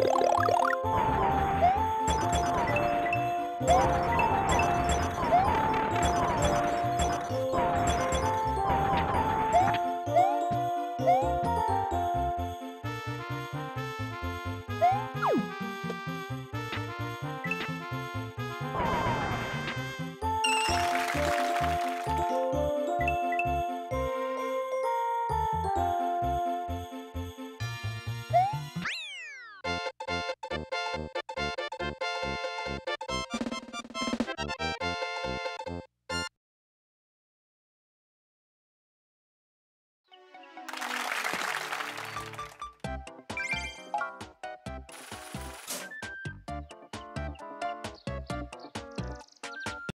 you